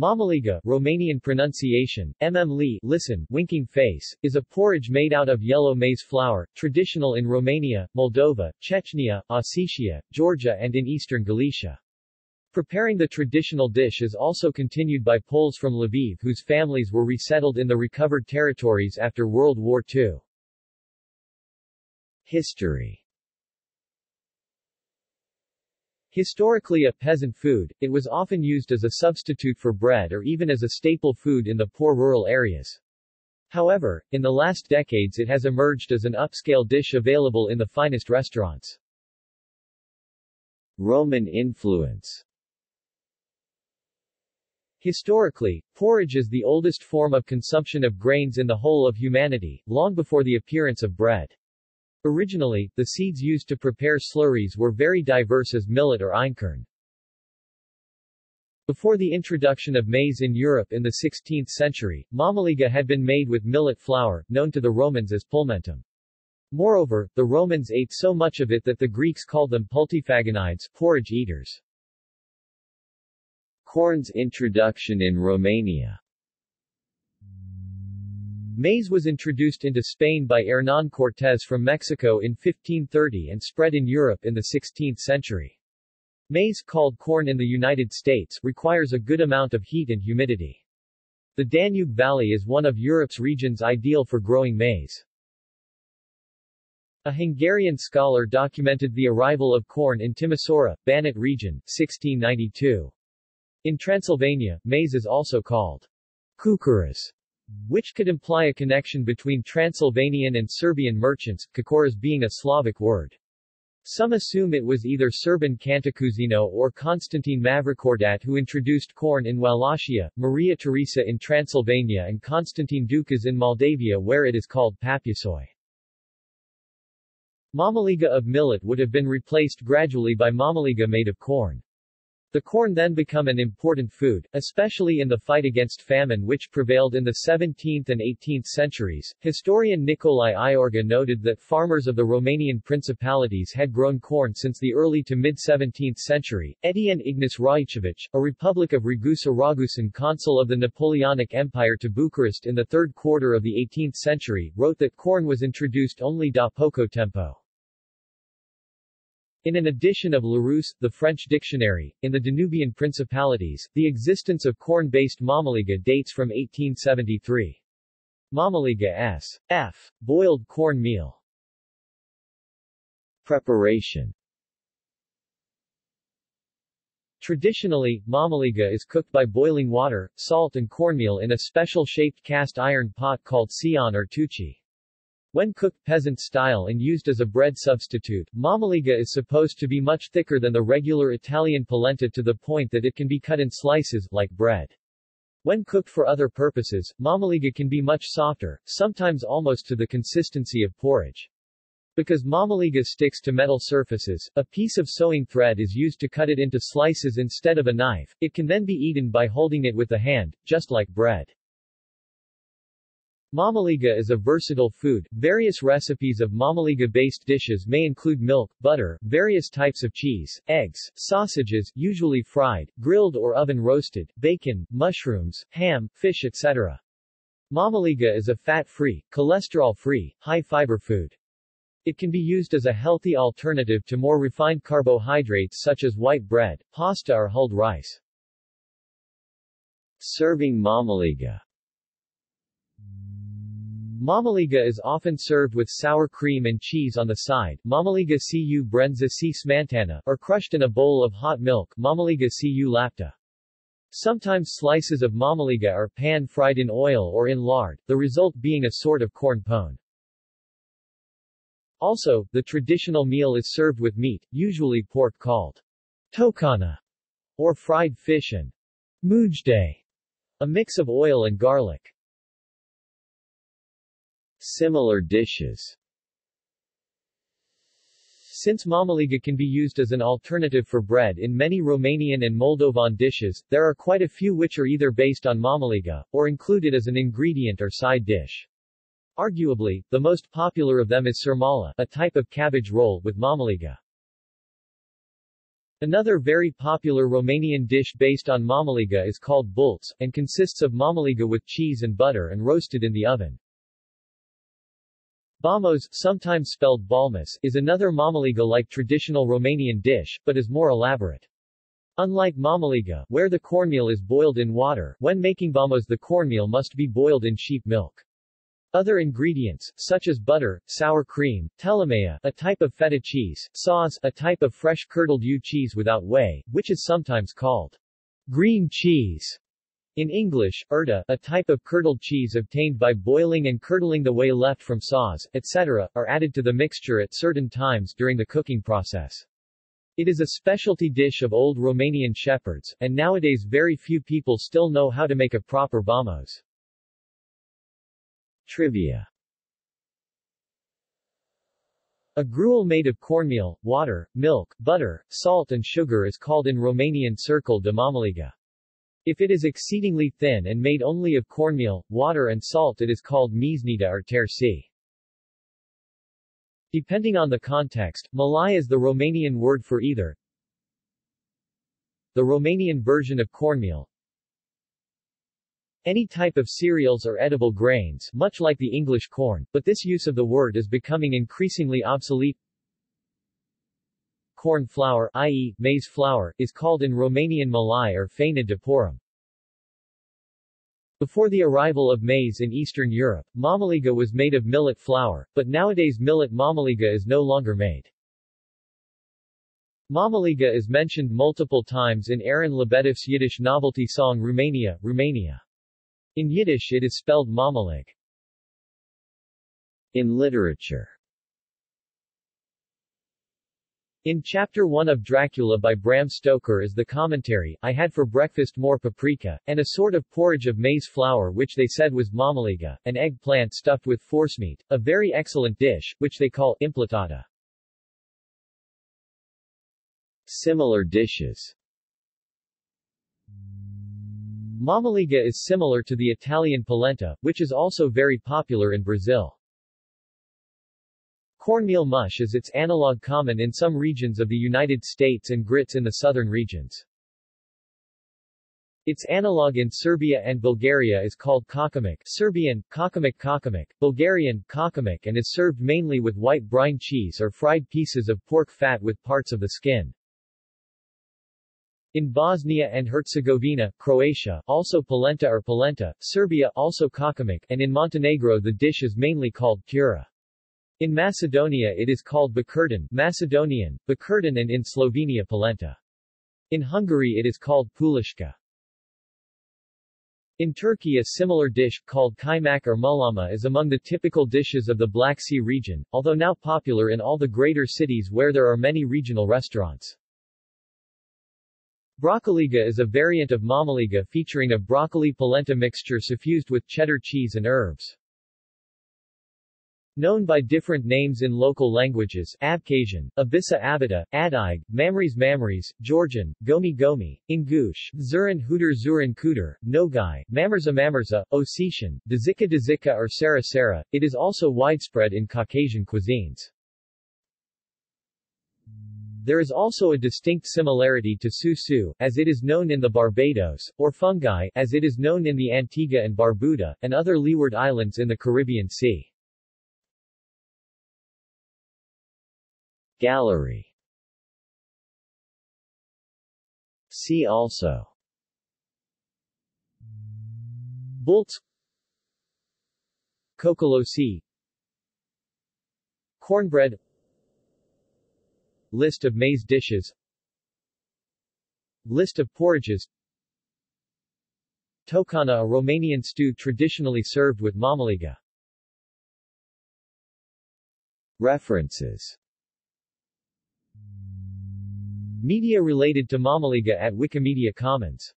Mamaliga, Romanian pronunciation, mmli, listen, winking face, is a porridge made out of yellow maize flour, traditional in Romania, Moldova, Chechnya, Ossetia, Georgia and in eastern Galicia. Preparing the traditional dish is also continued by Poles from Lviv whose families were resettled in the recovered territories after World War II. History Historically a peasant food, it was often used as a substitute for bread or even as a staple food in the poor rural areas. However, in the last decades it has emerged as an upscale dish available in the finest restaurants. Roman influence Historically, porridge is the oldest form of consumption of grains in the whole of humanity, long before the appearance of bread. Originally, the seeds used to prepare slurries were very diverse as millet or einkorn. Before the introduction of maize in Europe in the 16th century, mamaliga had been made with millet flour, known to the Romans as pulmentum. Moreover, the Romans ate so much of it that the Greeks called them pultiphagonides, porridge eaters. Corn's introduction in Romania Maize was introduced into Spain by Hernán Cortés from Mexico in 1530 and spread in Europe in the 16th century. Maize, called corn in the United States, requires a good amount of heat and humidity. The Danube Valley is one of Europe's regions ideal for growing maize. A Hungarian scholar documented the arrival of corn in Timișoara, Banat region, 1692. In Transylvania, maize is also called kukuras, which could imply a connection between Transylvanian and Serbian merchants, kukuras being a Slavic word. Some assume it was either Serban Cantacuzino or Constantine Mavrocordat who introduced corn in Wallachia, Maria Theresa in Transylvania and Constantine Ducas in Moldavia where it is called papusoi. Mamaliga of millet would have been replaced gradually by mamaliga made of corn. The corn then become an important food, especially in the fight against famine which prevailed in the 17th and 18th centuries. Historian Nicolae Iorga noted that farmers of the Romanian principalities had grown corn since the early to mid-17th century. Etienne Ignace Raicevici, a Republic of Ragusa Ragusan consul of the Napoleonic Empire to Bucharest in the third quarter of the 18th century, wrote that corn was introduced only da poco tempo. In an edition of Larousse, the French dictionary, in the Danubian principalities, the existence of corn-based mamaliga dates from 1873. Mamaliga s. F. Boiled corn meal. Preparation Traditionally, mamaliga is cooked by boiling water, salt and cornmeal in a special shaped cast iron pot called sion or tuchi. When cooked peasant-style and used as a bread substitute, mamaliga is supposed to be much thicker than the regular Italian polenta to the point that it can be cut in slices, like bread. When cooked for other purposes, mamaliga can be much softer, sometimes almost to the consistency of porridge. Because mamaliga sticks to metal surfaces, a piece of sewing thread is used to cut it into slices instead of a knife. It can then be eaten by holding it with the hand, just like bread. Mamaliga is a versatile food. Various recipes of mamaliga-based dishes may include milk, butter, various types of cheese, eggs, sausages, usually fried, grilled or oven-roasted, bacon, mushrooms, ham, fish etc. Mamaliga is a fat-free, cholesterol-free, high-fiber food. It can be used as a healthy alternative to more refined carbohydrates such as white bread, pasta or hulled rice. Serving mamaliga Mamaliga is often served with sour cream and cheese on the side, mamaliga cu brenza c smantana, or crushed in a bowl of hot milk, mamaliga cu lapta. Sometimes slices of mamaliga are pan-fried in oil or in lard, the result being a sort of corn pone. Also, the traditional meal is served with meat, usually pork called tocana, or fried fish and mujde, a mix of oil and garlic. Similar dishes Since mamaliga can be used as an alternative for bread in many Romanian and Moldovan dishes, there are quite a few which are either based on mamaliga, or included as an ingredient or side dish. Arguably, the most popular of them is sarmale, a type of cabbage roll with mamaliga. Another very popular Romanian dish based on mamaliga is called bulț, and consists of mamaliga with cheese and butter and roasted in the oven. Bamos, sometimes spelled balmas, is another mamaliga-like traditional Romanian dish, but is more elaborate. Unlike mamaliga, where the cornmeal is boiled in water, when making bamos the cornmeal must be boiled in sheep milk. Other ingredients, such as butter, sour cream, telemea, a type of feta cheese, sauce, a type of fresh curdled ewe cheese without whey, which is sometimes called green cheese, in English, urda, a type of curdled cheese obtained by boiling and curdling the whey left from saws, etc., are added to the mixture at certain times during the cooking process. It is a specialty dish of old Romanian shepherds, and nowadays very few people still know how to make a proper bamos. Trivia A gruel made of cornmeal, water, milk, butter, salt and sugar is called in Romanian circle de mamaliga. If it is exceedingly thin and made only of cornmeal, water and salt it is called miznita or terci. Depending on the context, malai is the Romanian word for either the Romanian version of cornmeal, any type of cereals or edible grains, much like the English corn, but this use of the word is becoming increasingly obsolete. Corn flour, i.e., maize flour, is called in Romanian malai or faina de porum. Before the arrival of maize in Eastern Europe, mamaliga was made of millet flour, but nowadays millet mamaliga is no longer made. Mamaliga is mentioned multiple times in Aaron Lebedeff's Yiddish novelty song Romania, Romania. In Yiddish it is spelled mamalig. In literature in Chapter 1 of Dracula by Bram Stoker is the commentary, I had for breakfast more paprika, and a sort of porridge of maize flour which they said was mamaliga, an eggplant stuffed with forcemeat, a very excellent dish, which they call impletata. Similar dishes Mamaliga is similar to the Italian polenta, which is also very popular in Brazil. Cornmeal mush is its analog common in some regions of the United States and grits in the southern regions. Its analog in Serbia and Bulgaria is called kakamik Serbian, kakamik kakamik, Bulgarian, kakamik and is served mainly with white brine cheese or fried pieces of pork fat with parts of the skin. In Bosnia and Herzegovina, Croatia, also polenta or polenta, Serbia, also kakamik, and in Montenegro the dish is mainly called kura. In Macedonia it is called bakurdan, Macedonian, bakurdan and in Slovenia polenta. In Hungary it is called pulishka. In Turkey a similar dish, called kaymak or mulama is among the typical dishes of the Black Sea region, although now popular in all the greater cities where there are many regional restaurants. Broccoliga is a variant of mamaliga featuring a broccoli-polenta mixture suffused with cheddar cheese and herbs. Known by different names in local languages Abkhazian, Abissa Abita, Adig, Mamris Mamris, Georgian, Gomi Gomi, Ingush, Zurin Hooter Zurin Kuter, Nogai, Mamarza Mamarza, Ossetian, Dazika Dazika or Sara Sara, it is also widespread in Caucasian cuisines. There is also a distinct similarity to susu, as it is known in the Barbados, or fungi, as it is known in the Antigua and Barbuda, and other Leeward Islands in the Caribbean Sea. Gallery. See also. Bulț Cocolosi Cornbread. List of maize dishes. List of porridges. Tocana a Romanian stew traditionally served with mamaliga. References Media related to Mamaliga at Wikimedia Commons